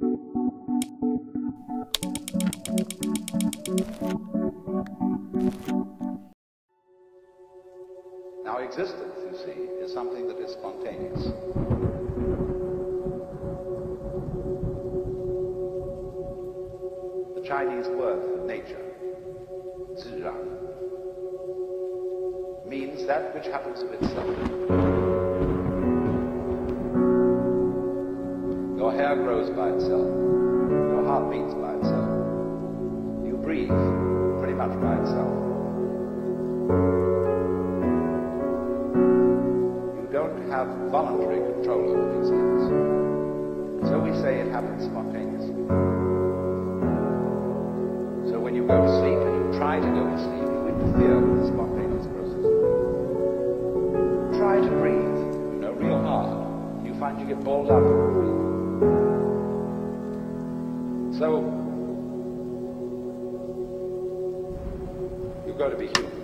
Now, existence, you see, is something that is spontaneous. The Chinese word for nature, 自然, means that which happens of itself. Your hair grows by itself. Your heart beats by itself. You breathe pretty much by itself. You don't have voluntary control over these things. So we say it happens spontaneously. So when you go to sleep and you try to go to sleep, you interfere with the spontaneous process. Try to breathe, you know, real hard. You find you get balled up. So, you've got to be human.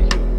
me.